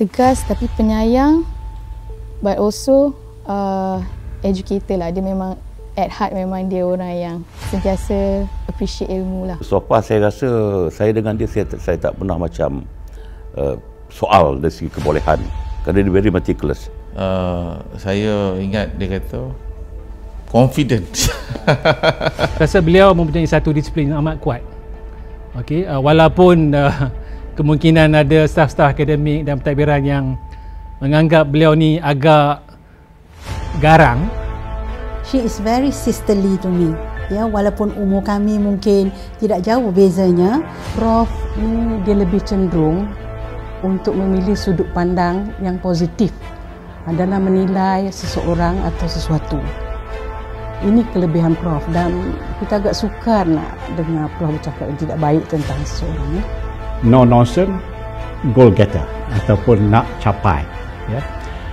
tegas tapi penyayang but also uh, educator lah dia memang at heart memang dia orang yang sentiasa appreciate ilmu lah So far saya rasa saya dengan dia saya, saya tak pernah macam uh, soal dari segi kebolehan kerana dia very meticulous. uh, saya ingat dia kata confident Rasa beliau mempunyai satu disiplin yang amat kuat. Okey, uh, walaupun uh, kemungkinan ada staf-staf akademik dan pentadbiran yang menganggap beliau ni agak garang, She is very sisterly to me. Ya, walaupun umur kami mungkin tidak jauh bezanya, Prof ni dia lebih cenderung untuk memilih sudut pandang yang positif dalam menilai seseorang atau sesuatu. Ini kelebihan Prof dan kita agak sukar nak dengar Prof yang tidak baik tentang seseorang. Ya. No nonsense goal getter ataupun nak capai ya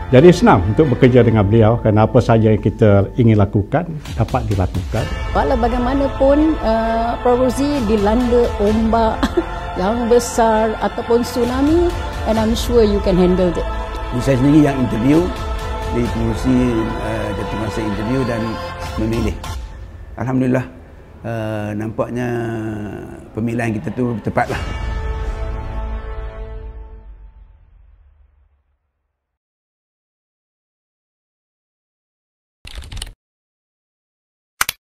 jadi senang untuk bekerja dengan beliau kerana apa saja yang kita ingin lakukan dapat dilakukan Walau bagaimanapun uh, Prof Rozi dilanda ombak yang besar ataupun tsunami and I'm sure you can handle it. Ini saya sendiri yang interview di pengurusi uh, jatuh masa interview dan memilih. Alhamdulillah uh, nampaknya pemilihan kita tu tepat lah.